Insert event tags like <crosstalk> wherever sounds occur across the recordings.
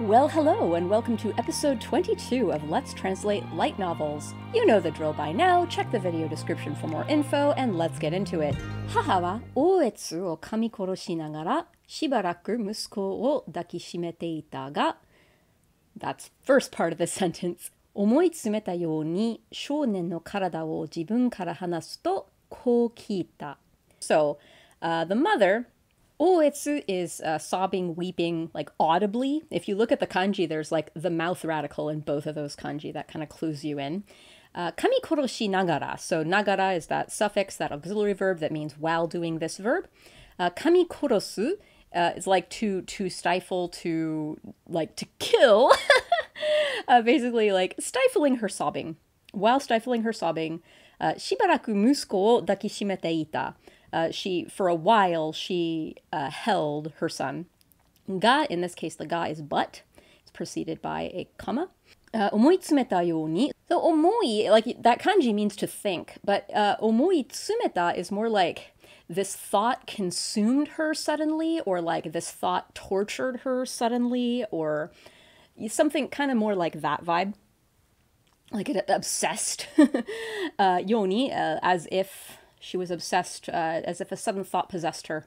Well, hello, and welcome to episode 22 of Let's Translate Light Novels. You know the drill by now, check the video description for more info, and let's get into it. 母は嗚咽を噛み殺しながら、しばらく息子を抱きしめていたが、That's first part of the <laughs> sentence. 思い詰めたように少年の体を自分から離すと、こう聞いた。So, uh, the mother Oetsu is uh, sobbing, weeping, like audibly. If you look at the kanji, there's like the mouth radical in both of those kanji. That kind of clues you in. Uh, kamikoroshi nagara. So nagara is that suffix, that auxiliary verb that means while doing this verb. Uh, kamikorosu uh, is like to to stifle, to like to kill. <laughs> uh, basically, like stifling her sobbing. While stifling her sobbing, uh, shibaraku musuko dakishimete ita uh, she for a while she uh, held her son. Ga, in this case, the ga is but. It's preceded by a comma. Uh, omoitsumeta yoni. So omoi, like that kanji means to think, but uh, omoitsumeta is more like this thought consumed her suddenly, or like this thought tortured her suddenly, or something kind of more like that vibe. Like it obsessed. <laughs> uh, yoni, uh, as if she was obsessed, uh, as if a sudden thought possessed her.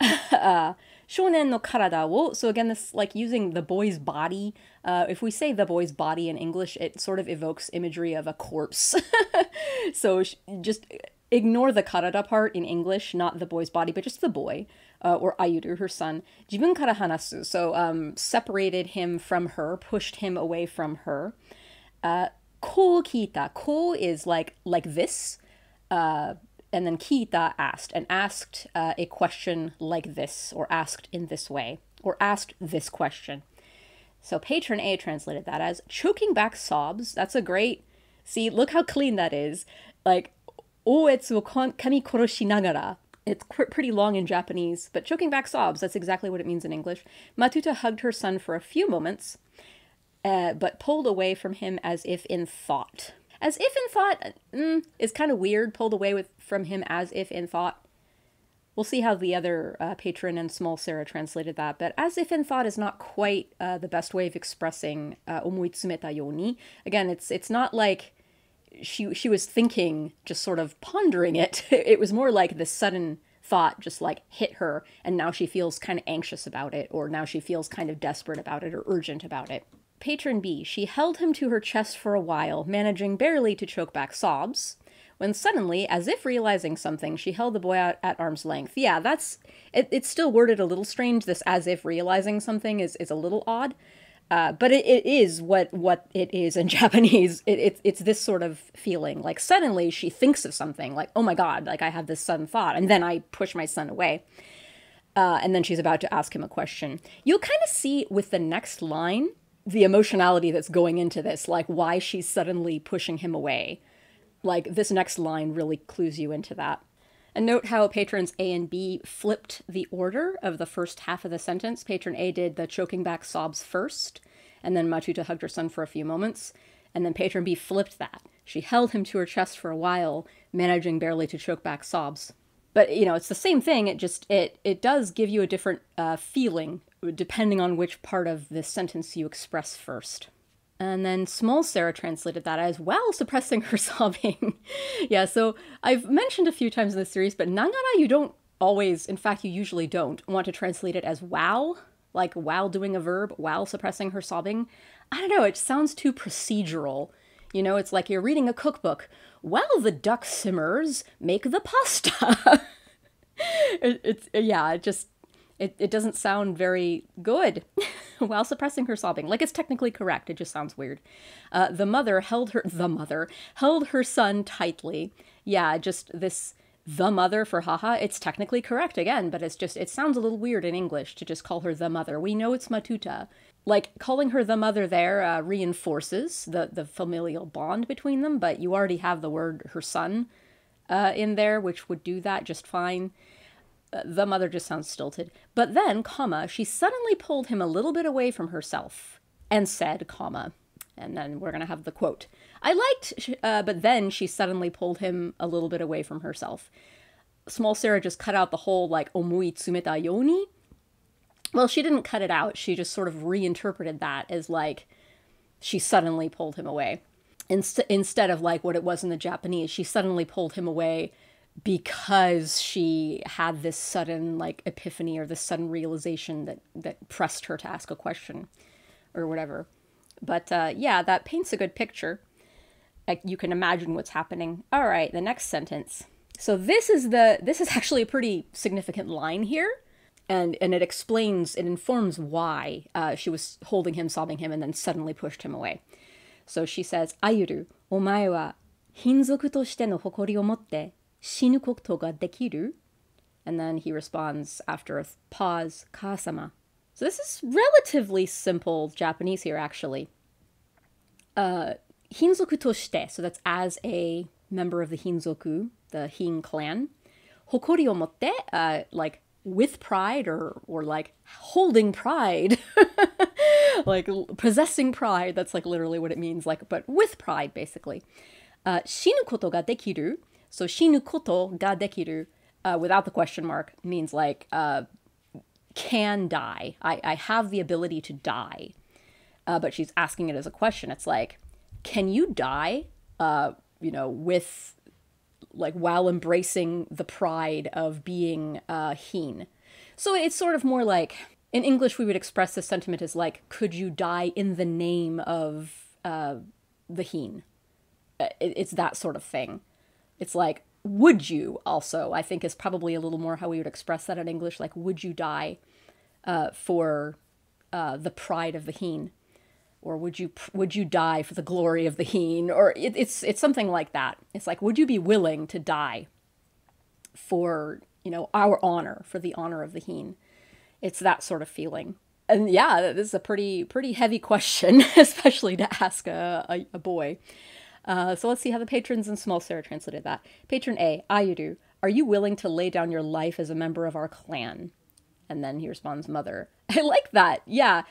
<laughs> uh, shonen no karada wo. So again, this like using the boy's body. Uh, if we say the boy's body in English, it sort of evokes imagery of a corpse. <laughs> so just ignore the karada part in English, not the boy's body, but just the boy, uh, or Ayuru, her son. Jibun kara hanasu. So um, separated him from her, pushed him away from her. Uh, ko kita. Ko is like like this. Uh, and then Kita asked, and asked uh, a question like this, or asked in this way, or asked this question. So patron A translated that as choking back sobs. That's a great. See, look how clean that is. Like, oetsu kami koroshi nagara. It's pretty long in Japanese, but choking back sobs, that's exactly what it means in English. Matuta hugged her son for a few moments, uh, but pulled away from him as if in thought. As if in thought mm, is kind of weird, pulled away with from him as if in thought. We'll see how the other uh, patron and small Sarah translated that, but as if in thought is not quite uh, the best way of expressing uh, yoni. Again, it's it's not like she she was thinking, just sort of pondering it. <laughs> it was more like this sudden thought just like hit her, and now she feels kind of anxious about it, or now she feels kind of desperate about it or urgent about it. Patron B, she held him to her chest for a while, managing barely to choke back sobs, when suddenly, as if realizing something, she held the boy out at arm's length. Yeah, that's it, it's still worded a little strange. This as if realizing something is, is a little odd. Uh, but it, it is what what it is in <laughs> Japanese. It, it, it's this sort of feeling. Like suddenly she thinks of something, like, oh my god, like I have this sudden thought, and then I push my son away. Uh, and then she's about to ask him a question. You'll kind of see with the next line the emotionality that's going into this, like why she's suddenly pushing him away. Like this next line really clues you into that. And note how patrons A and B flipped the order of the first half of the sentence. Patron A did the choking back sobs first, and then Matuta hugged her son for a few moments, and then patron B flipped that. She held him to her chest for a while, managing barely to choke back sobs. But you know, it's the same thing. It just it it does give you a different uh, feeling depending on which part of the sentence you express first. And then small Sarah translated that as well, <laughs> suppressing her sobbing. <laughs> yeah, so I've mentioned a few times in this series, but nagara you don't always, in fact, you usually don't want to translate it as while, like while doing a verb, while suppressing her sobbing. I don't know, it sounds too procedural. You know, it's like you're reading a cookbook. While the duck simmers, make the pasta. <laughs> it, it's, yeah, it just, it, it doesn't sound very good <laughs> while suppressing her sobbing. Like it's technically correct, it just sounds weird. Uh, the mother held her, the mother held her son tightly. Yeah, just this, the mother for haha, it's technically correct again, but it's just, it sounds a little weird in English to just call her the mother. We know it's Matuta. Like calling her the mother there uh, reinforces the, the familial bond between them, but you already have the word her son uh, in there, which would do that just fine the mother just sounds stilted. But then, comma, she suddenly pulled him a little bit away from herself and said, comma, and then we're going to have the quote. I liked, uh, but then she suddenly pulled him a little bit away from herself. Small Sarah just cut out the whole like omoi tsumeta yoni. well, she didn't cut it out. She just sort of reinterpreted that as like she suddenly pulled him away. Inst- instead of like what it was in the Japanese, she suddenly pulled him away because she had this sudden like epiphany or this sudden realization that that pressed her to ask a question or whatever. But uh, yeah that paints a good picture. Like you can imagine what's happening. All right the next sentence. So this is the this is <laughs> actually a pretty significant line here and and it explains it informs why uh, she was holding him sobbing him and then suddenly pushed him away. So she says ayuru omae wa hinzoku toshite no hokori o motte. Shinukokuto ga dekiru? And then he responds after a pause, kasama. So this is relatively simple Japanese here, actually. Uh, hinzoku toshite, so that's as a member of the hinzoku, the hin clan. Hokori o motte, uh, like with pride or or like holding pride <laughs> like possessing pride that's like literally what it means like but with pride basically uh, shinu koto ga dekiru so shinukoto ga dekiru uh, without the question mark means like uh, can die. I, I have the ability to die. Uh, but she's asking it as a question. It's like, can you die, uh, you know, with like while embracing the pride of being uh, heen? So it's sort of more like in English, we would express this sentiment as like, could you die in the name of uh, the heen? Uh, it, it's that sort of thing. It's like, would you also? I think is probably a little more how we would express that in English. Like, would you die uh, for uh, the pride of the heen? or would you would you die for the glory of the heen or it, it's it's something like that it's like would you be willing to die for you know our honor for the honor of the heen it's that sort of feeling and yeah this is a pretty pretty heavy question <laughs> especially to ask a, a, a boy uh, so let's see how the patrons in small sarah translated that patron a ayuru are you willing to lay down your life as a member of our clan and then he responds, Mother. <laughs> I like that. Yeah.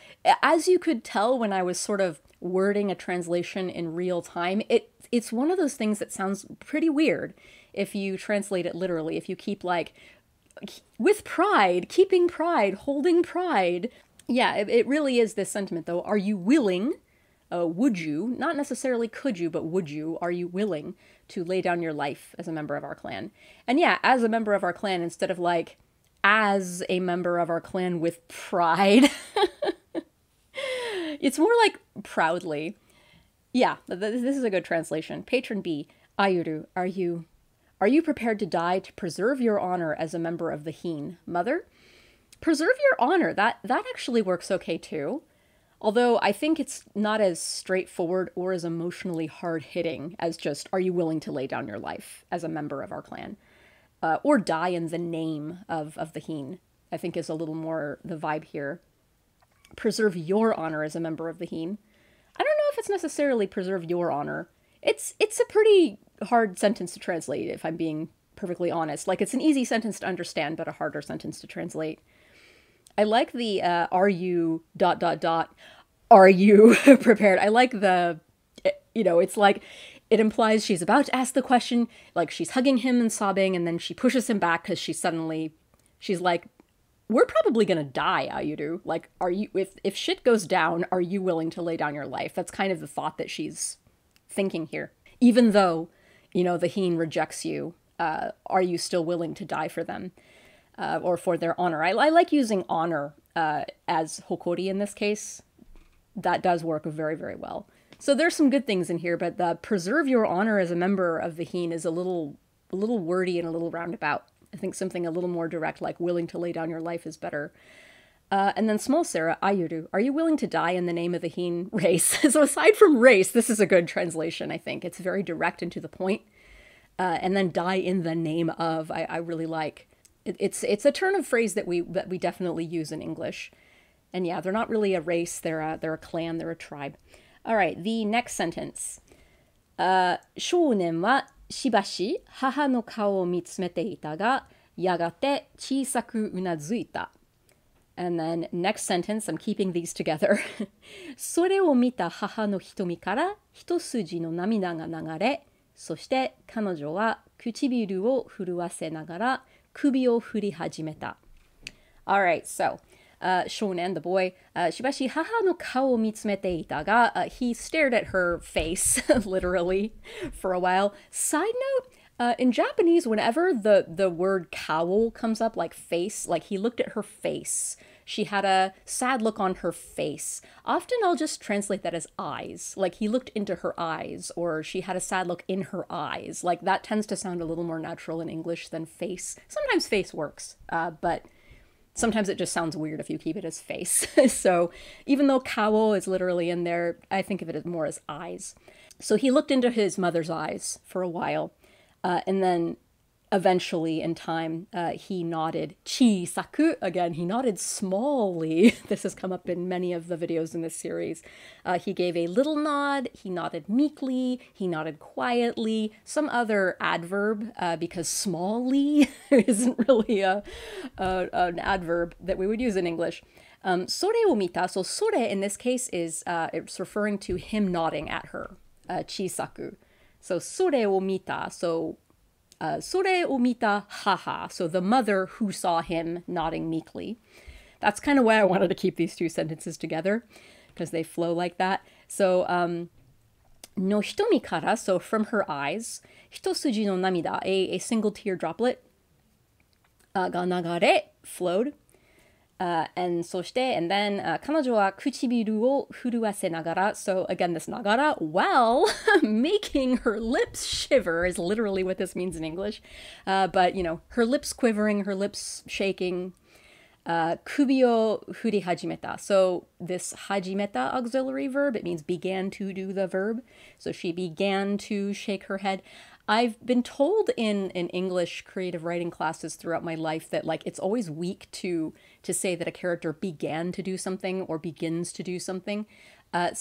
As you could tell when I was sort of wording a translation in real time, it it's one of those things that sounds pretty weird if you translate it literally. If you keep like with pride, keeping pride, holding pride. Yeah, it, it really is this sentiment though. Are you willing? Uh, would you, not necessarily could you, but would you, are you willing to lay down your life as a member of our clan? And yeah, as a member of our clan, instead of like, as a member of our clan with pride. <laughs> it's more like proudly. Yeah, this is a good translation. Patron B, Ayuru, are you are you prepared to die to preserve your honor as a member of the Heen? Mother? Preserve your honor. That that actually works okay too. Although I think it's not as straightforward or as emotionally hard hitting as just are you willing to lay down your life as a member of our clan? uh, or die in the name of, of the Heen, I think is a little more the vibe here. Preserve your honor as a member of the Heen. I don't know if it's necessarily preserve your honor. It's it's a pretty hard sentence to translate, if I'm being perfectly honest. Like it's an easy sentence to understand, but a harder sentence to translate. I like the uh, are you dot dot dot are you <laughs> prepared? I like the you know, it's like it implies she's about to ask the question, like she's hugging him and sobbing, and then she pushes him back because she suddenly, she's like, "We're probably gonna die, Ayuru. Like, are you? If if shit goes down, are you willing to lay down your life?" That's kind of the thought that she's thinking here. Even though, you know, the Heen rejects you, uh, are you still willing to die for them, uh, or for their honor? I, I like using honor uh, as hokori in this case. That does work very very well. So there's some good things in here, but the preserve your honor as a member of the Heen is a little a little wordy and a little roundabout. I think something a little more direct, like willing to lay down your life, is better. Uh, and then small Sarah, Ayuru, are you willing to die in the name of the Heen <laughs> race? <laughs> so aside from race, this is a good translation, I think. It's very direct and to the point. Uh, and then die in the name of, I, I really like It, it's it's a turn of phrase that we that we definitely use in English. And yeah, they're not really a race, they're a, they're a clan, they're a tribe. All right, the next sentence. Uh, 少年はしばし母の顔を見つめていたが、やがて小さくうなずいた。And then next sentence, I'm keeping these together. <laughs> それを見た母の瞳から一筋の涙が流れ、そして彼女は唇を震わせながら 首を振り始めた。Alright, so、uh, 少年 the boy、uh, しばし母の顔を見つめていたが、uh, he stared at her face <laughs> literally for a while. Side note, uh, in Japanese, whenever the, the word kao comes up, like face, like he looked at her face she had a sad look on her face. Often I'll just translate that as eyes, like he looked into her eyes, or she had a sad look in her eyes. Like that tends to sound a little more natural in English than face. Sometimes face works, uh, but sometimes it just sounds weird if you keep it as face. <laughs> so even though kao is literally in there, I think of it as more as eyes. So he looked into his mother's eyes for a while, uh, and then eventually in time uh, he nodded chi saku. Again he nodded smallly. <laughs> This has come up in many of the videos in this series. Uh, he gave a little nod he nodded meekly he nodded quietly. Some other adverb uh, because smallly <laughs> isn't really a, a, an adverb that we would use in english. Um, sore omita so sore in this case is uh, it's referring to him nodding at her uh, chi saku. So sore omita so uh, sore omita haha, so the mother who saw him nodding meekly. That's kind of why I wanted to keep these two sentences together, because they flow like that. So, um, no hitomi kara, so from her eyes, hitosuji no namida, a, a single tear droplet, uh, ga nagare, flowed. Uh, and そして and then、uh, 彼女は唇を震わせながら so again this nagara while <laughs> making her lips shiver is literally what this means in English uh, but you know her lips quivering her lips shaking uh, kubi o furi hajimeta so this hajimeta auxiliary verb it means began to do the verb so she began to shake her head I've been told in in English creative writing classes throughout my life that like it's always weak to to say that a character began to do something or begins to do something. Uh,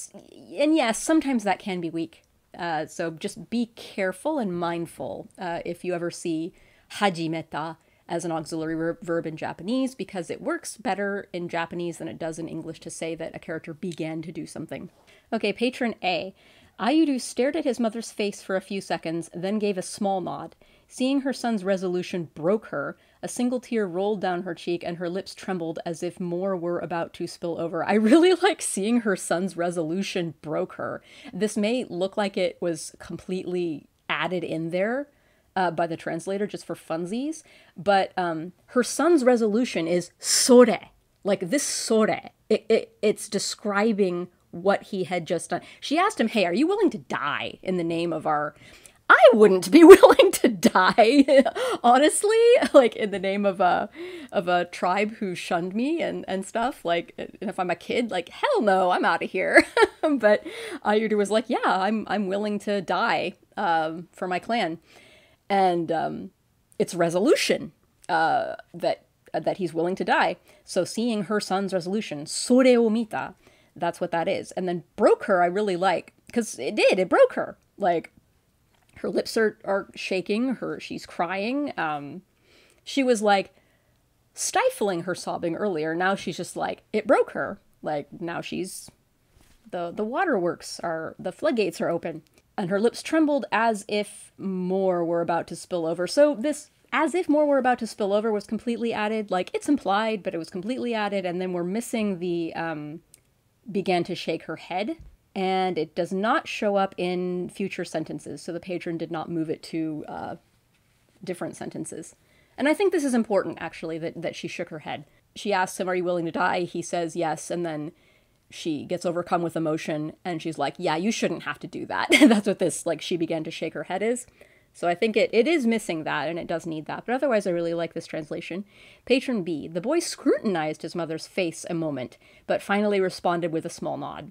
and yes, sometimes that can be weak. Uh, so just be careful and mindful uh, if you ever see hajimeta as an auxiliary ver- verb in Japanese because it works better in Japanese than it does in English to say that a character began to do something. Okay, patron A. Ayuru stared at his mother's face for a few seconds, then gave a small nod. Seeing her son's resolution broke her. A single tear rolled down her cheek, and her lips trembled as if more were about to spill over. I <laughs> really like seeing her son's resolution broke her. This may look like it was completely added in there uh, by the translator just for funsies, but um, her son's resolution is sore. Like this sore. It, it, it's describing what he had just done. She asked him, Hey, are you willing to die in the name of our. I wouldn't be <laughs> willing to die, <laughs> honestly, like in the name of a of a tribe who shunned me and, and stuff. Like, if I'm a kid, like hell no, I'm out of here. <laughs> but Ayuru was like, yeah, I'm I'm willing to die um, for my clan, and um, it's resolution uh, that that he's willing to die. So seeing her son's resolution, sore omita, that's what that is. And then broke her, I really like because it did. It broke her. Like her lips are are shaking. Her she's crying. Um, she was like stifling her sobbing earlier. Now she's just like it broke her. Like now she's the the waterworks are the floodgates are open and her lips trembled as if more were about to spill over. So this as if more were about to spill over was completely added. Like it's implied, but it was completely added, and then we're missing the um, began to shake her head, and it does not show up in future sentences, so the patron did not move it to uh, different sentences. And I think this is important, actually, that, that she shook her head. She asks him, Are you willing to die? He says yes, and then she gets overcome with emotion and she's like, Yeah, you shouldn't have to do that. <laughs> That's what this, like, she began to shake her head is. So I think it, it is missing that, and it does need that. But otherwise, I really like this translation. Patron B. The boy scrutinized his mother's face a moment, but finally responded with a small nod.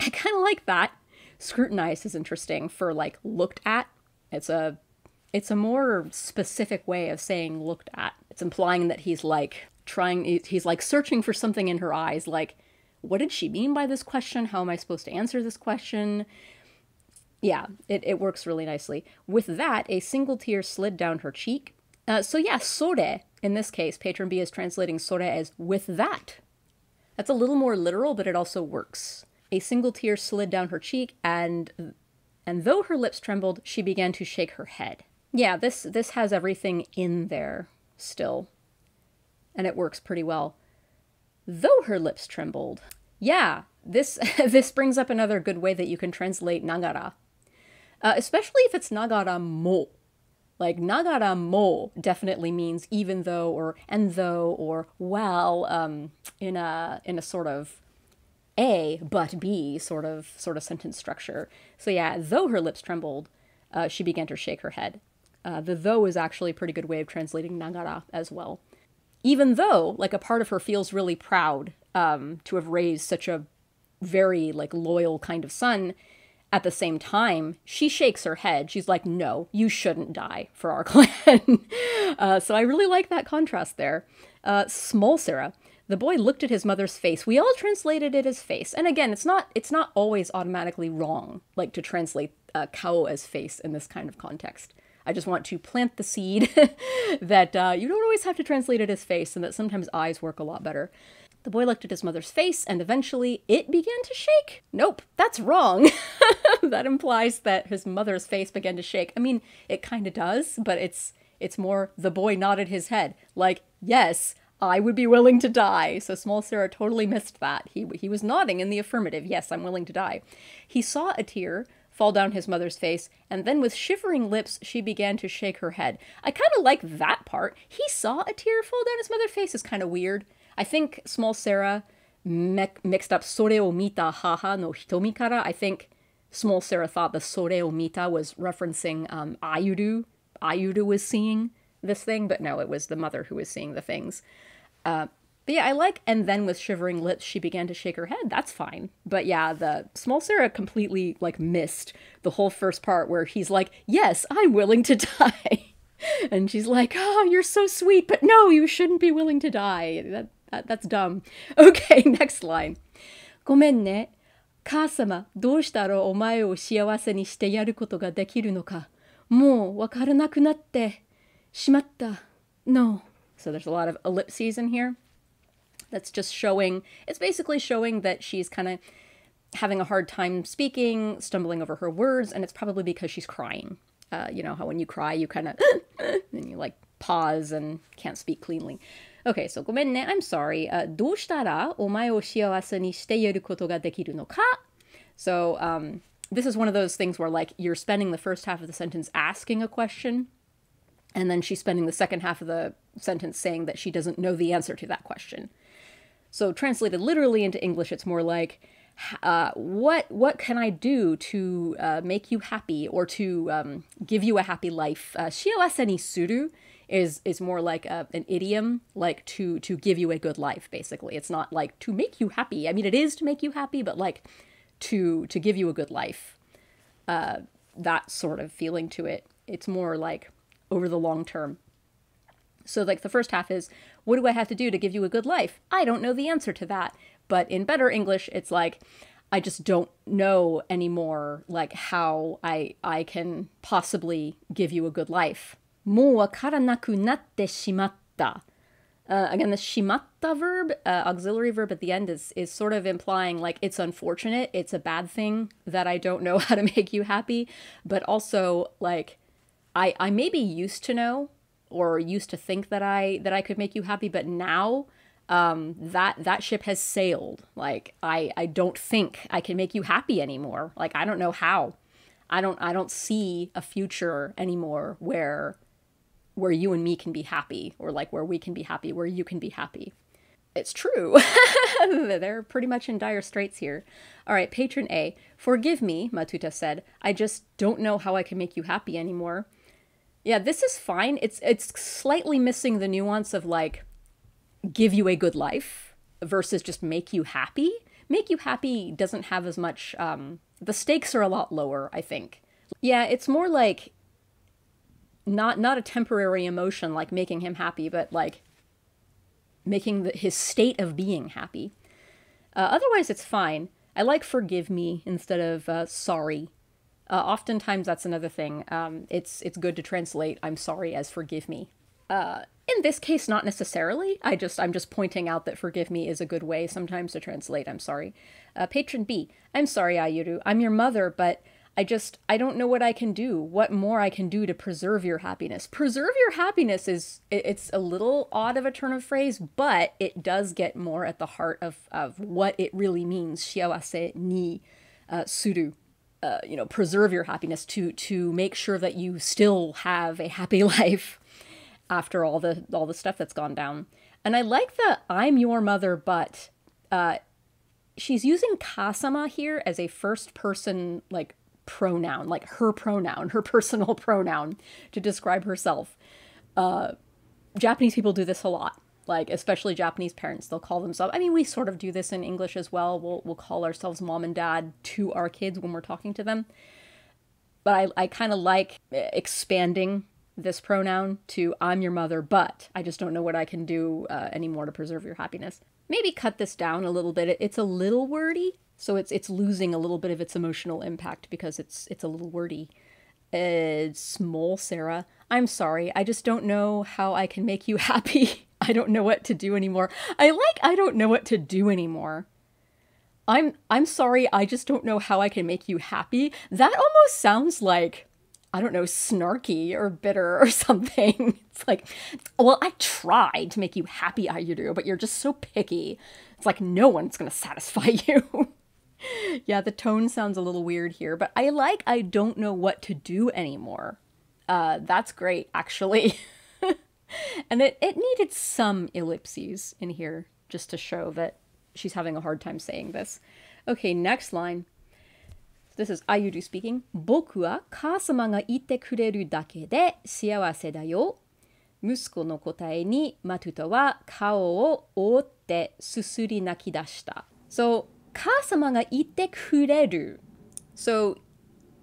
I kind of like that. Scrutinized is interesting for like looked at. It's a it's a more specific way of saying looked at. It's implying that he's like trying he's like searching for something in her eyes like what did she mean by this question? How am I supposed to answer this question? Yeah, it, it works really nicely. With that, a single tear slid down her cheek. Uh, so yeah, sore, in this case, Patron B is translating sore as with that. That's a little more literal, but it also works. A single tear slid down her cheek, and and though her lips trembled, she began to shake her head. Yeah, this this has everything in there still. And it works pretty well. though her lips trembled. Yeah, this <laughs> this brings up another good way that you can translate nagara, uh, especially if it's nagara mo. Like nagara mo definitely means even though or and though or while um, in a in a sort of a but b sort of sort of sentence structure. So yeah, though her lips trembled, uh, she began to shake her head. Uh, the though is actually a pretty good way of translating nagara as well. Even though, like, a part of her feels really proud um, to have raised such a very, like, loyal kind of son, at the same time, she shakes her head. She's like, no, you shouldn't die for our <laughs> clan. uh, so I really like that contrast there. Uh, small Sarah. The boy looked at his mother's face. We all translated it as face. And again, it's not it's not always automatically wrong, like to translate uh, kao as face in this kind of context. I just want to plant the seed <laughs> that uh, you don't always have to translate it as face and that sometimes eyes work a lot better. The boy looked at his mother's face and eventually it began to shake. Nope, that's wrong. <laughs> that implies that his mother's face began to shake. I mean, it kind of does, but it's it's more the boy nodded his head like, "Yes, I would be willing to die." So small Sarah totally missed that. He he was nodding in the affirmative. Yes, I'm willing to die. He saw a tear fall down his mother's face, and then with shivering lips she began to shake her head. I kind of like that part. He saw a tear fall down his mother's face is kind of weird. I think small Sarah me- mixed up sore o mita haha no hitomi kara. I think small Sarah thought the sore o mita was referencing um, Ayuru. Ayuru was seeing this thing, but no, it was the mother who was seeing the things. Uh, but yeah, I like, and then with shivering lips, she began to shake her head. That's fine. But yeah, the small Sarah completely like missed the whole first part where he's like, "Yes, I'm willing to <laughs> die," and she's like, "Oh, you're so sweet, but no, you shouldn't be willing to die. That, that's dumb." <laughs> Okay, next line. ごめんね。母様、どうしたらお前を幸せにしてやることができるのか。もうわからなくなってしまった。No. So there's a lot of ellipses in here that's just showing it's basically showing that she's kind of having a hard time speaking stumbling over her words and it's probably because she's crying uh, you know how when you cry you kind of and you like pause and can't speak cleanly okay so ごめんね I'm sorry、uh, どうしたらお前を幸せにしてやることができるのか so um, this is one of those things where like you're spending the first half of the sentence asking a question and then she's spending the second half of the sentence saying that she doesn't know the answer to that question so translated literally into English, it's more like, uh, what what can I do to uh, make you happy or to um, give you a happy life? Uh, Shiawase ni suru is is more like a, an idiom, like to to give you a good life. Basically, it's not like to make you happy. I mean, it is to make you happy, but like to to give you a good life. Uh, that sort of feeling to it. It's more like over the long term. So, like, the first half is, what do I have to do to give you a good life? I don't know the answer to that. But in better English, it's like, I just don't know anymore, like, how I, I can possibly give you a good life. もうわからなくなってしまった. Uh, again, the shimatta verb, uh, auxiliary verb at the end, is is sort of implying like it's unfortunate, it's a bad thing that I don't know how <laughs> to make you happy, but also like I I maybe used to know or used to think that I that I could make you happy, but now um, that that ship has sailed. Like I I don't think I can make you happy anymore. Like I don't know how. I don't I don't see a future anymore where where you and me can be happy or like where we can be happy, where you can be happy. It's true. <laughs> They're pretty much in dire straits here. All right, patron A. Forgive me, Matuta said. I just don't know how I can make you happy anymore. Yeah, this is fine. It's it's slightly missing the nuance of like give you a good life versus just make you happy. Make you happy doesn't have as much um the stakes are a lot lower, I think. Yeah, it's more like not not a temporary emotion like making him happy, but like making the, his state of being happy. Uh, otherwise, it's fine. I like forgive me instead of uh, sorry uh, oftentimes, that's another thing. Um, it's it's good to translate "I'm sorry" as "forgive me." Uh, in this case, not necessarily. I just I'm just pointing out that "forgive me" is a good way sometimes to translate "I'm sorry." Uh, patron B, I'm sorry, Ayuru. I'm your mother, but I just I don't know what I can do, what more I can do to preserve your happiness. Preserve your happiness is it's a little odd of a turn of phrase, but it does get more at the heart of of what it really means. Shiawase ni uh, suru. Uh, you know, preserve your happiness to to make sure that you still have a happy <laughs> life after all the all the stuff that's gone down. And I like the I'm your mother, but uh, she's using kasama here as a first person like pronoun, like her pronoun, her <laughs> personal pronoun to describe herself. Uh, Japanese people do this a lot. Like especially Japanese parents, they'll call themselves. I mean, we sort of do this in English as well. We'll we'll call ourselves mom and dad to our kids when we're talking to them. But I I kind of like expanding this pronoun to I'm your mother, but I just don't know what I can do uh, anymore to preserve your happiness. Maybe cut this down a little bit. It's a little wordy, so it's it's losing a little bit of its emotional impact because it's it's a little wordy. It's small, Sarah. I'm sorry. I just don't know how I can make you <laughs> happy. I don't know what to do anymore. I like I don't know what to do anymore. I'm I'm sorry. I just don't know how I can make you happy. That almost sounds like I don't know, snarky or bitter or <laughs> something. It's like, well, I tried to make you happy, Ayuru, but you're just so picky. It's like no one's to satisfy <laughs> you. <laughs> yeah, the tone sounds a little weird here, but I like I don't know what to do anymore. Uh, that's great, actually. <laughs> and it, it needed some ellipses in here just to show that she's having a hard time saying this. Okay, next line. This is Ayuru speaking. Boku wa kasama ga ite kureru dake de siawase da yo. Musuko no kotae ni Matuta wa kao o otte susuri nakidashita. So 母様がいてくれる。So,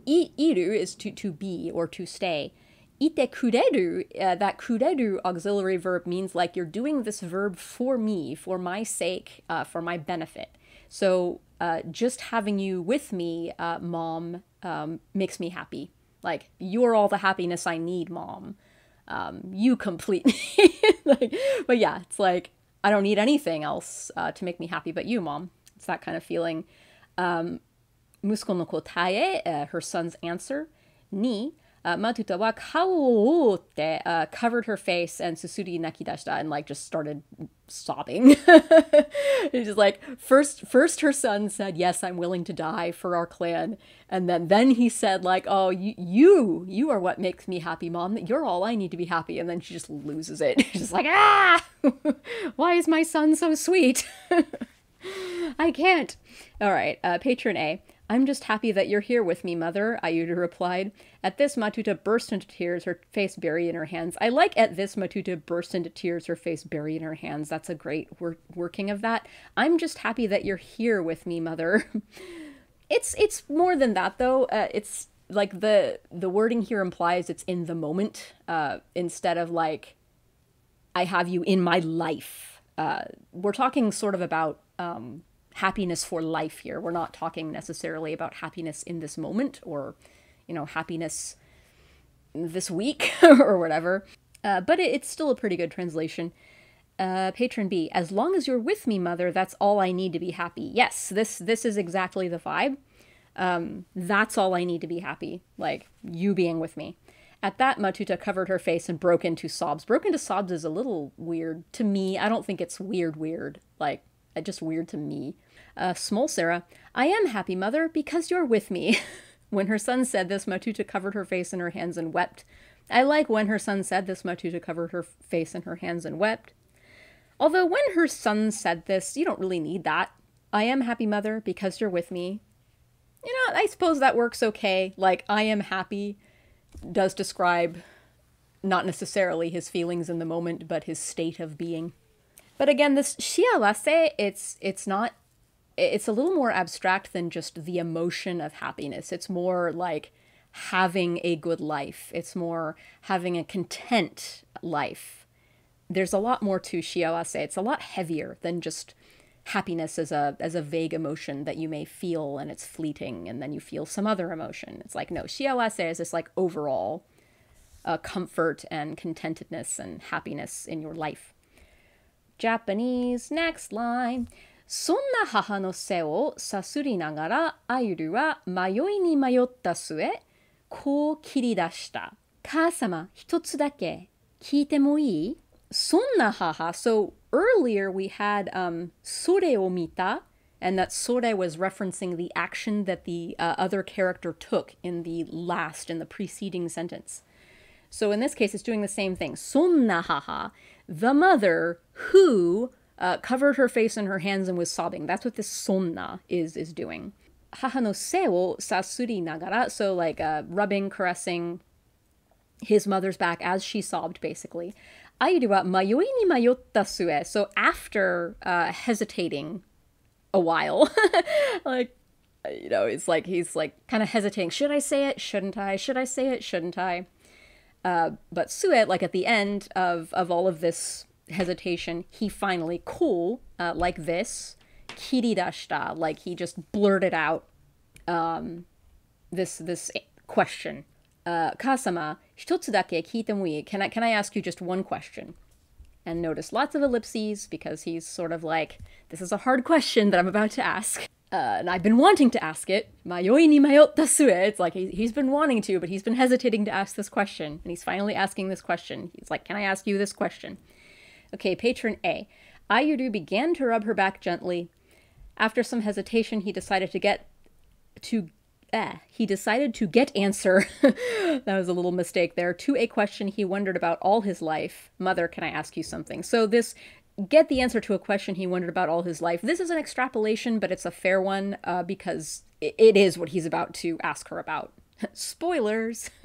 いいる is to, to be or to stay. いてくれる, uh, that くれる auxiliary verb means like you're doing this verb for me, for my sake, uh, for my benefit. So, uh, just having you with me, uh, mom, um, makes me happy. Like, you're all the happiness I need, mom. Um, you complete me. <laughs> like, but yeah, it's like, I don't need anything else uh, to make me happy but you, mom. It's that kind of feeling. Um, no kotae, uh, her son's answer, ni, uh, Matuta wa te uh, covered her face and Susuri nakidashita and like just started sobbing. <laughs> it's just like first first her son said, Yes, I'm willing to die for our clan. And then then he said, like, oh you you you are what makes me happy, mom. That you're all I need to be happy. And then she just loses it. <laughs> She's just like, ah <laughs> why is my son so sweet? <laughs> I can't. All right, uh, patron A. I'm just happy that you're here with me, mother, Ayuru replied. At this, Matuta burst into tears, her face buried in her hands. I like at this, Matuta burst into tears, her face buried in her hands. That's a great wor- working of that. I'm just happy that you're here with me, mother. <laughs> it's it's more than that though. Uh, it's like the the wording here implies it's in the moment uh, instead of like I have you in my life. Uh, we're talking sort of about um, happiness for life here. We're not talking necessarily about happiness in this moment or, you know, happiness this week <laughs> or whatever. Uh, but it, it's still a pretty good translation. Uh, patron B, as long as you're with me, mother, that's all I need to be happy. Yes, this this is exactly the vibe. Um, that's all I need to be happy. Like you being with me. At that, Matuta covered her face and broke into sobs. Broke into sobs is a little weird to me. I don't think it's weird, weird. Like just weird to me. Uh, small Sarah, I am happy, mother, because you're with me. <laughs> when her son said this, Matuta covered her face in her hands and wept. I like when her son said this, Matuta covered her face in her hands and wept. Although when her son said this, you don't really need that. I am happy, mother, because you're with me. You know, I suppose that works okay. Like, I am happy does describe not necessarily his feelings in the moment, but his state of being. But again, this shiawase, it's it's not it's a little more abstract than just the emotion of happiness. It's more like having a good life. It's more having a content life. There's a lot more to shiawase. It's a lot heavier than just happiness as a as a vague emotion that you may feel and it's fleeting and then you feel some other emotion. It's like no, shiawase is this like overall uh, comfort and contentedness and happiness in your life. Japanese, next line. そんな母の背をさすりながらアユルは迷いに迷った末、こう切り出した。母様、一つだけ聞いてもいいそんな母 So earlier we had、um, それを見た and that sore was referencing the action that the uh, other character took in the last, in the preceding sentence. So in this case, it's doing the same thing. Sonnahaha the mother who uh, covered her face in her hands and was sobbing. That's what this sonna is is doing. Haha no se wo sasuri nagara, so like uh, rubbing, caressing his mother's back as she sobbed, basically. Ayuru wa mayoi ni mayotta sue. So after uh, hesitating a while. <laughs> like, you know, it's like he's like kind of hesitating. Should I say it? Shouldn't I? Should I say it? Shouldn't I? Uh, but Suet, like at the end of of all of this hesitation, he finally cool uh, like this kiridashita, like he just blurted out um, this this question. Uh, Kasama, hitotsu dake kiite Can I can I ask you just one question? and notice lots of ellipses because he's sort of like, this is a hard question that I'm about to ask. Uh, and I've been wanting to ask it. Mayoi ni mayotta sue. It's like he, he's been wanting to, but he's been hesitating to ask this question. And he's finally asking this question. He's like, Can I ask you this question? Okay, patron A. Ayuru began to rub her back gently. After some hesitation, he decided to get to eh, he decided to get answer. <laughs> that was a little mistake there. To a question he wondered about all his life. Mother, can I ask you something? So this get the answer to a question he wondered about all his life. This is an extrapolation, but it's a fair one uh, because it is what he's about to ask her about. <laughs> Spoilers. <laughs>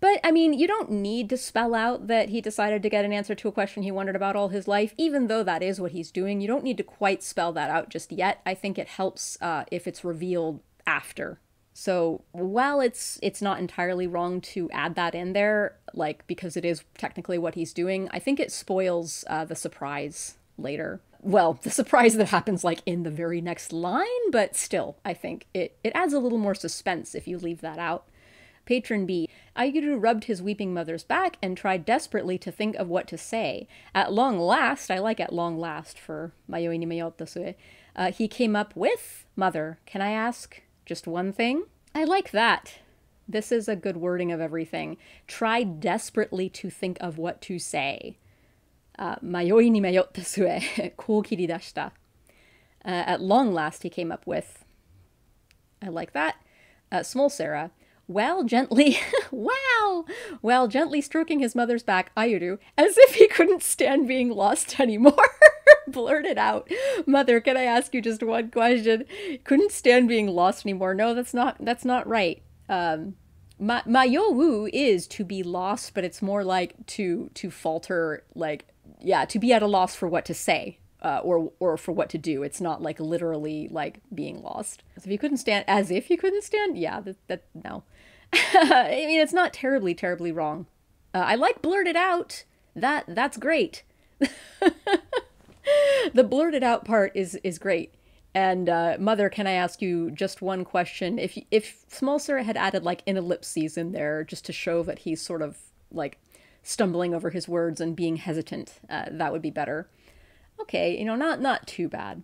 But I mean, you don't need to spell out that he decided to get an answer to a question he wondered about all his life, even though that is what he's doing. You don't need to quite spell that out just yet. I think it helps uh, if it's revealed after so while it's it's not entirely wrong to add that in there, like because it is technically what he's doing, I think it spoils uh, the surprise later. Well, the <laughs> surprise that happens like in the very next line, but still, I think it it adds a little more suspense if you leave that out. Patron B. Ayuru rubbed his weeping mother's back and tried desperately to think of what to say. At long last, I like at long last for Mayoi ni Mayotta uh, he came up with, Mother, can I ask? Just one thing? I like that. This is a good wording of everything. Try desperately to think of what to say. Uh, mayoi ni mayotta <laughs> sue, ko kiridashita. Uh, at long last, he came up with. I like that. Uh, small Sarah, Well, gently, <laughs> wow, while gently stroking his mother's back, Ayuru, as if he couldn't stand being lost <laughs> anymore. <laughs> blurted out, "Mother, can I ask you just one question?" Couldn't stand being lost anymore. No, that's not that's not right. Um, ma- mayowu is to be lost, but it's more like to to falter, like yeah, to be at a loss for what to say. Uh, or or for what to do. It's not like literally like being lost. So if you couldn't stand, as if you couldn't stand, yeah, that, that no. <laughs> I mean, it's not terribly terribly wrong. Uh, I like blurted out. That that's great. <laughs> <laughs> the blurted out part is is great. And uh, mother, can I ask you just one question? If if Small Sarah had added like an ellipses in there just to show that he's sort of like stumbling over his words and being hesitant, uh, that would be better. Okay, you know, not not too bad.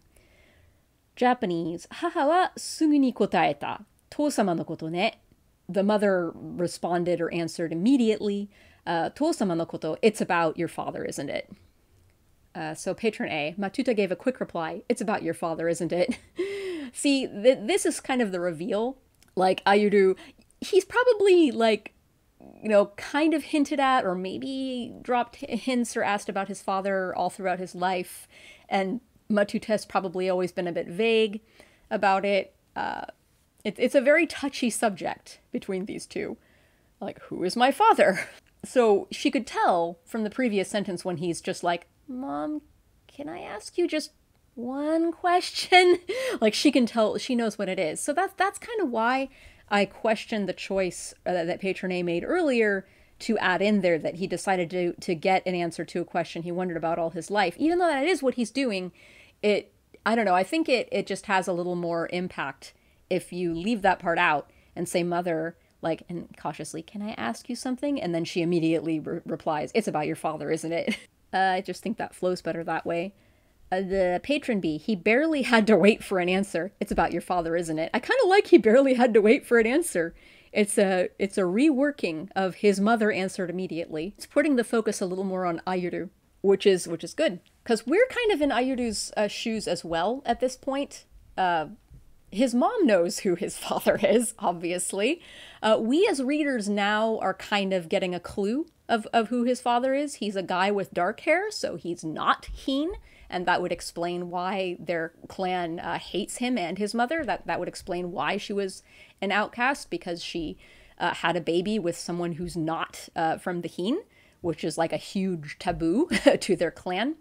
Japanese. Haha wa sugu kotaeta. Tosama no koto ne. The mother responded or answered immediately. Uh, Tosama no koto. It's about your father, isn't it? Uh, so, patron A, Matuta gave a quick reply. It's about your father, isn't it? <laughs> See, th- this is kind of the reveal. Like, Ayuru, he's probably, like, you know, kind of hinted at or maybe dropped hints or asked about his father all throughout his life. And Matuta's probably always been a bit vague about it. Uh, it. It's a very touchy subject between these two. Like, who is my father? <laughs> So she could tell from the previous sentence when he's just like, Mom, can I ask you just one question? <laughs> like she can tell, she knows what it is. So that's that's kind of why I questioned the choice uh, that Patron A made earlier to add in there that he decided to to get an answer to a question he wondered about all his life. Even though that is what he's doing, it I don't know. I think it it just has a little more impact if you leave that part out and say mother like and cautiously can i ask you something and then she immediately re- replies it's about your father isn't it <laughs> Uh, I just think that flows better that way. Uh, the patron B, he barely had to wait for an answer. It's about your father, isn't it? I kind of like he barely had to wait for an answer. It's a it's a reworking of his mother answered immediately. It's putting the focus a little more on Ayuru, which is which is good because we're kind of in Ayuru's uh, shoes as well at this point. Uh, his mom knows who his <laughs> father is, obviously. Uh, we as readers now are kind of getting a clue of, of who his father is. He's a guy with dark hair, so he's not Heen, and that would explain why their clan uh, hates him and his mother. That that would explain why she was an outcast because she uh, had a baby with someone who's not uh, from the Heen, which is like a huge taboo <laughs> to their clan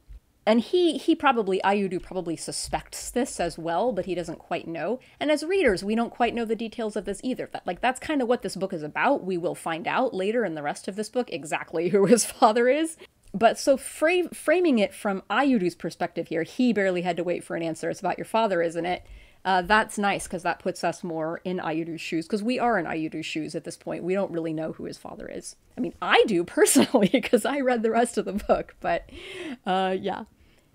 and he he probably Ayuru probably suspects this as well, but he doesn't quite know. And as readers, we don't quite know the details of this either. That like that's kind of what this book is about. We will find out later in the rest of this book exactly <laughs> who his father is. But so fra- framing it from Ayuru's perspective here, he barely had to wait for an answer. It's about your father, isn't it? uh, that's nice because that puts us more in Ayuru's shoes because we are in Ayuru's shoes at this point. We don't really know who his father is. I mean, I do <laughs> personally because I read the rest of the book, but uh, yeah,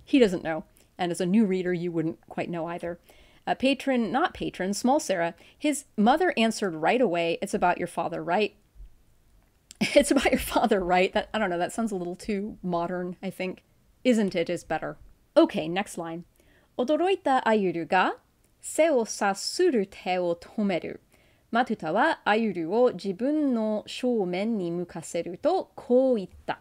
he doesn't know. And as a new reader, you wouldn't quite know either. A patron, not patron, small Sarah, his mother answered right away, It's about your father, right? <laughs> it's about your father, right? That, I don't know, that sounds a little too modern, I think. Isn't it is better. Okay, next line. 驚いたあゆるが背をさする手を止める。マトゥタはアユルを自分の正面に向かせるとこう言った。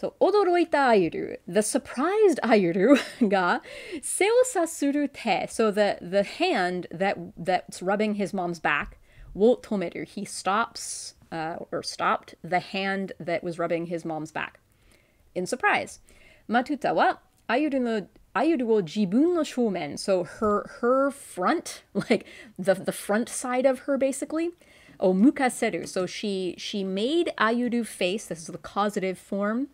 So, 驚いたアユル。The surprised アユルが背をさする手。So, <laughs> the, the hand that, that's rubbing his mom's back を止める。He stops, uh, or stopped the hand that was rubbing his mom's back. In surprise. マトゥタはアユルの Ayuru wo jibun no shomen, so her her front, <laughs> like the the front side of her basically. Oh mukaseru, so she she made Ayuru face. This is the causative form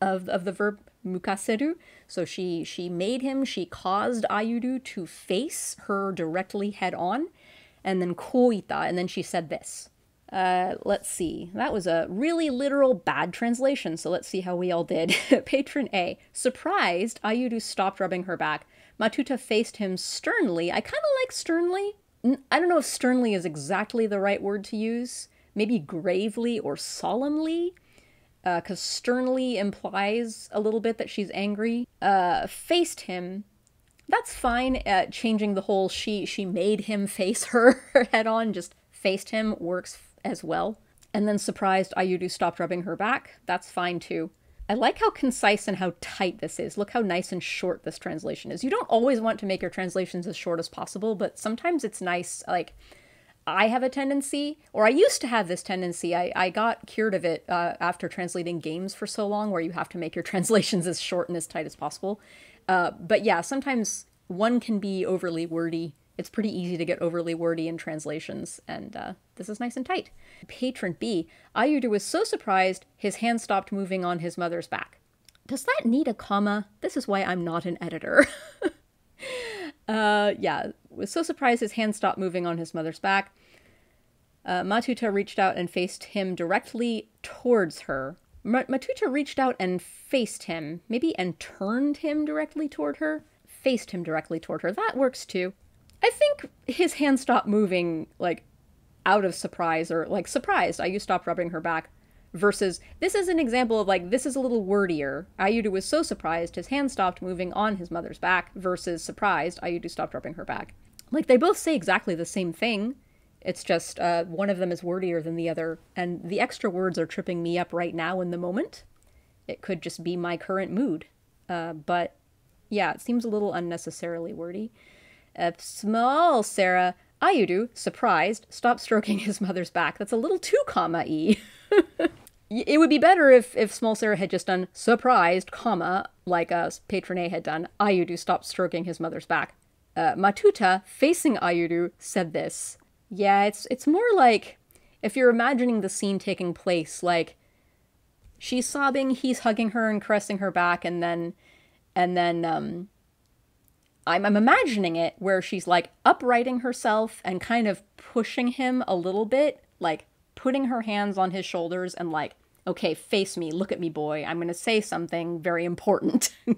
of of the verb mukaseru. So she she made him. She caused Ayuru to face her directly head on, and then koita, and then she said this. Uh, let's see. That was a really literal bad translation, so let's see how we all did. <laughs> Patron A. Surprised, Ayuru stopped rubbing her back. Matuta faced him sternly. I kind of like sternly. I don't know if sternly is exactly the right word to use. Maybe gravely or solemnly, because uh, sternly implies a little bit that she's angry. Uh, faced him. That's fine. At changing the whole she she made him <laughs> face her head on. Just faced him works as well. And then surprised Ayuru stopped rubbing her back. That's fine too. I like how concise and how tight this is. Look how nice and short this translation is. You don't always want to make your translations as short as possible, but sometimes it's nice. Like, I have a tendency, or I used to have this tendency. I, I got cured of it uh, after translating games for so long, where you have to make your <laughs> translations as short and as tight as possible. Uh, but yeah, sometimes one can be overly wordy it's pretty easy to get overly wordy in translations, and uh, this is nice and tight. Patron B, Ayuru was so surprised his hand stopped moving on his mother's back. Does that need a comma? This is why I'm not an editor. <laughs> uh, yeah, was so surprised his hand stopped moving on his mother's back. Uh, Matuta reached out and faced him directly towards her. Ma- Matuta reached out and faced him, maybe and turned him directly toward her. Faced him directly toward her. That works too. I think his hand stopped moving like out of surprise or like surprised. Ayu stopped rubbing her back. Versus this is an example of like this is a little wordier. Ayuru was so surprised his hand stopped moving on his mother's back. Versus surprised Ayuru stopped rubbing her back. Like they both say exactly the same thing. It's just uh, one of them is wordier than the other, and the extra words are tripping me up right now in the moment. It could just be my current mood, uh, but yeah, it seems a little unnecessarily wordy. A small Sarah Ayuru, surprised, stopped stroking <laughs> his mother's back. That's a little too comma <laughs> y. it would be better if, if small Sarah had just done surprised, comma, like uh, Patron A had done. Ayuru stopped stroking his mother's back. Uh, Matuta, facing Ayuru, said this. Yeah, it's it's more like if you're imagining the scene taking place, like she's sobbing, he's hugging her and caressing her back, and then and then um, I'm, I'm imagining it where she's like uprighting herself and kind of pushing him a little bit, like putting her hands on his shoulders and like, okay, face me, look at me, boy. I'm going to say something very important. <laughs>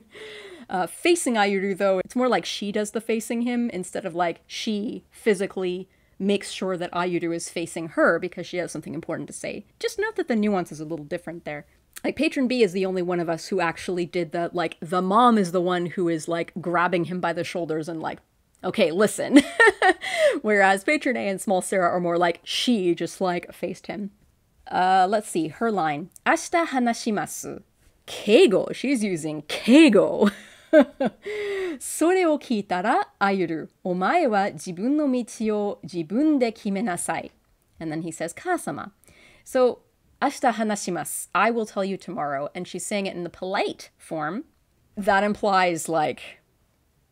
Uh, facing Ayuru, though, it's more like she does the facing him instead of like she physically makes sure that Ayuru is facing her because she has something important to say. Just note that the nuance is a little different there Like, Patron B is the only one of us who actually did the, like, the mom is the one who is, like, grabbing him by the shoulders and, like, okay, listen. <laughs> Whereas Patron A and Small Sarah are more like she just, like, faced him. Uh, let's see, her line. Ashita hanashimasu. Keigo. She's using keigo. <laughs> それを聞いたら、あゆる、お前は自分の道を自分で決めなさい。And then he says, 母様. So, Ashita hanashimasu. I will tell you tomorrow. And she's saying it in the polite form. That implies, like,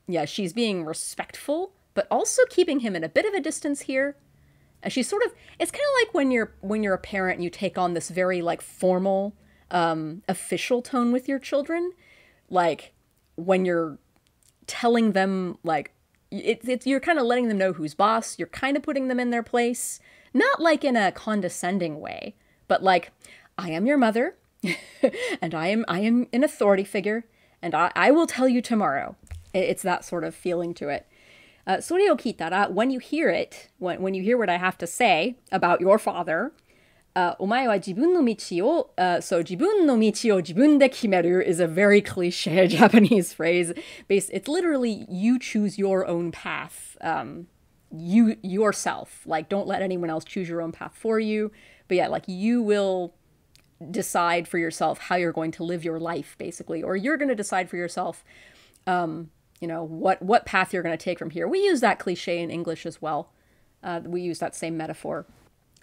yeah, she's being respectful, but also keeping him in a bit of a distance here. And she's sort of, it's kind of like when you're, when you're a parent and you take on this very, like, formal, um, official tone with your children. Like, when you're telling them, like, it's, it's you're kind of letting them know who's boss. You're kind of putting them in their place, not like in a condescending way, but like i am your mother <laughs> and i am i am an authority figure and i, I will tell you tomorrow it's that sort of feeling to it uh, when you hear it, when, when you hear what I have to say about your father, あお前は自分の道を、uh, so 自分の道を自分で決める is a very cliche Japanese <laughs> phrase. Based, it's literally you choose your own path. Um, you yourself. Like don't let anyone else choose your own path for you. But yeah, like you will decide for yourself how you're going to live your life, basically, or you're going to decide for yourself. Um, you know what what path you're going to take from here. We use that cliche in English as well. Uh, we use that same metaphor,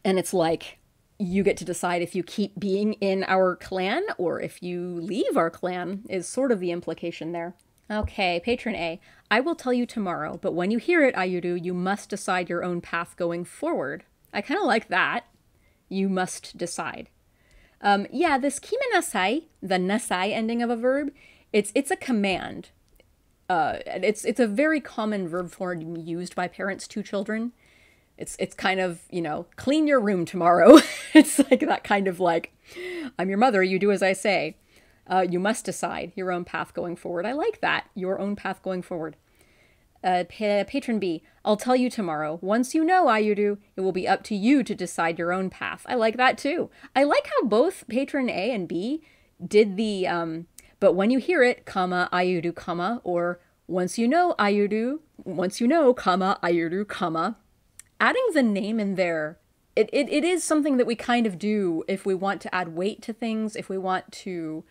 and it's like you get to decide if you keep being in our clan or if you leave our clan, is sort of the implication there. Okay, patron A, I will tell you tomorrow, but when you hear it, Ayuru, you must decide your own path going forward. I kind of like that. You must decide. Um, yeah, this kimenasai, the nasai ending of a verb, it's it's a command. Uh, it's it's a very common verb form used by parents to children. It's it's kind of you know clean your room tomorrow. <laughs> It's like that kind of like i'm your mother you do as i say. Uh, you must decide your own path going forward. I like that your own path going forward uh, pa- patron b i'll tell you tomorrow. Once you know ayuru it will be up to you to decide your own path. I like that too. I like how both patron a and b did the um but when you hear it comma ayuru comma or once you know ayuru once you know comma ayuru comma adding the name in there it, it, it is something that we kind of do if we want to add weight to things if we want to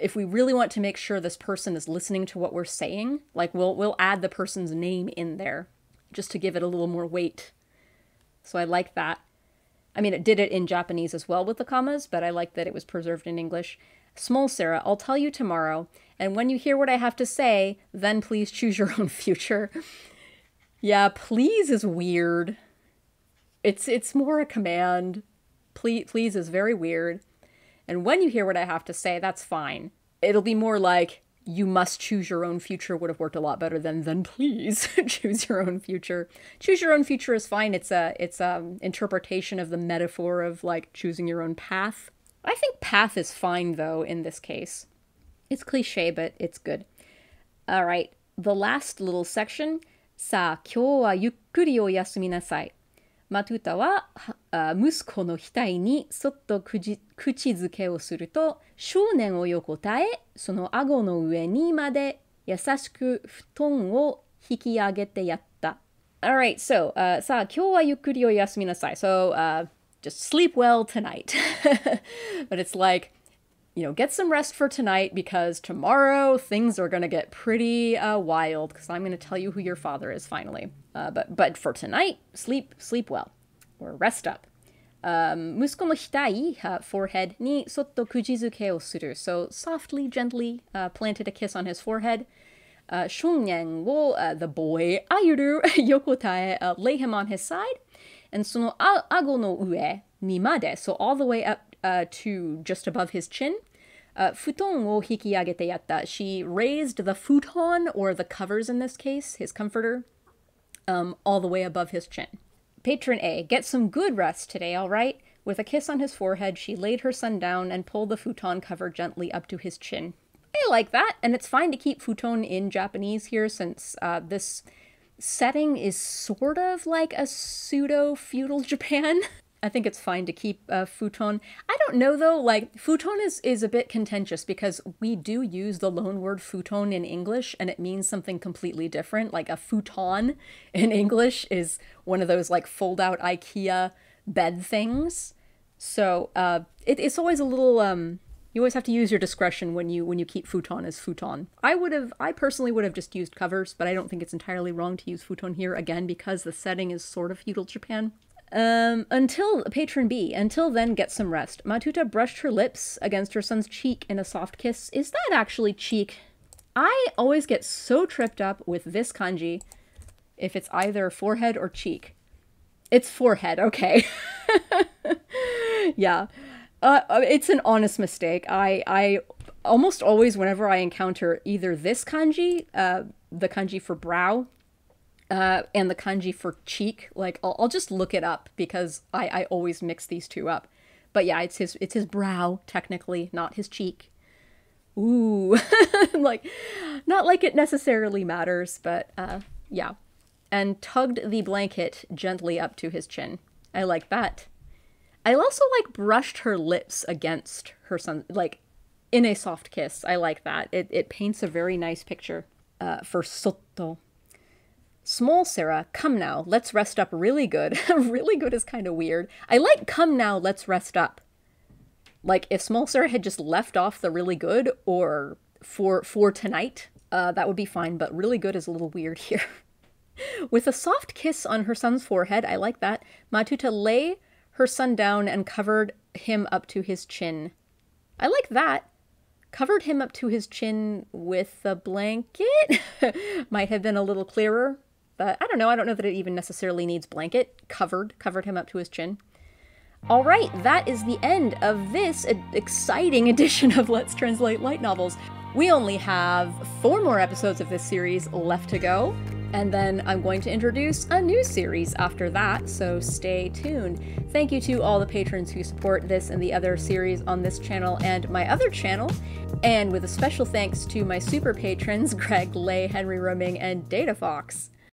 if we really want to make sure this person is listening to what we're saying like we'll we'll add the person's name in there just to give it a little more weight so i like that i mean it did it in japanese as well with the commas but i like that it was preserved in english small sarah i'll tell you tomorrow and when you hear what i have to say then please choose your <laughs> own future yeah, please is weird. It's it's more a command. Please please is very weird. And when you hear what I have to say, that's fine. It'll be more like, you must choose your own future would have worked a lot better than then please <laughs> choose your own future. Choose your own future is fine. It's a it's a interpretation of the metaphor of like choosing your own path. I think path is fine though in this case. It's cliche but it's good. All right the last little section. Sa kyou wa yukkuri o yasumi nasai. Matuta wa お休みなさい。マトゥタは息子の額にそっと口口づけをすると少年を横たえその顎の上にまで優しく布団を引き上げてやった。Alright, so、uh, さあ今日はゆっくりお休みなさい。So、uh, just sleep well tonight. but it's like you know, get some rest for tonight because tomorrow things are going to get pretty uh, wild because I'm going to tell you who your father is finally. Uh, but but for tonight, sleep sleep well or rest up. Um, 息子の額、uh, forehead にそっと口づけをする. So softly, gently uh, planted a kiss on his forehead. Uh, 少年を、uh, the boy あゆる横たえ、uh, <laughs> lay him on his side. And その顎の上にまで, so all the way up uh, to just above his chin. Uh, futon wo hikiyagete yatta. She raised the futon, or the covers in this case, his comforter, um, all the way above his chin. Patron A, get some good rest today, all right? With a kiss on his forehead, she laid her son down and pulled the futon cover gently up to his chin. I like that, and it's fine to keep futon in Japanese here since uh, this setting is sort of like a pseudo feudal <laughs> Japan. I think it's fine to keep uh, futon. I don't know though, like futon is, is a bit contentious because we do use the loan word futon in English and it means something completely different. Like a futon in <laughs> English is one of those like fold out IKEA bed things. So uh, it, it's always a little um, you always have to use your discretion when you when you keep futon as futon. I would have I personally would have just used covers, but I don't think it's entirely wrong to use futon here again because the setting is sort of feudal Japan. Um, until patron B, until then get some rest. Matuta brushed her lips against her son's cheek in a soft kiss. Is that actually cheek? I always get so tripped up with this kanji if it's either forehead or cheek. It's forehead, okay. <laughs> yeah. Uh, uh, it's an honest mistake. I I almost always whenever I encounter either this kanji, uh, the kanji for brow, uh, and the kanji for cheek, like I'll, I'll just look it up because I I always mix these two up. But yeah, it's his it's his brow technically, not his cheek. Ooh, <laughs> like not like it necessarily matters, but uh, yeah. And tugged the blanket gently up to his chin. I like that. I also like brushed her lips against her son, like in a soft kiss. I like that. It, it paints a very nice picture. Uh, for Soto. Small Sarah, come now, let's rest up really good. <laughs> really good is kind of weird. I like come now, let's rest up. Like if Small Sarah had just left off the really good or for for tonight, uh, that would be fine, but really good is a little weird <laughs> here. With a soft kiss on her son's forehead, I like that, Matuta lay her son down and covered him up to his chin. I like that. Covered him up to his chin with a blanket? <laughs> Might have been a little clearer, but I don't know. I don't know that it even necessarily needs blanket. Covered, covered him up to his chin. All right, that is the end of this exciting <laughs> edition of Let's Translate Light Novels. We only have four more episodes of this series left to go. And then I'm going to introduce a new series after that, so stay tuned. Thank you to all the patrons who support this and the other series on this channel and my other channel. And with a special thanks to my super patrons, <laughs> Greg, Lay, Henry Roaming, and Data Fox.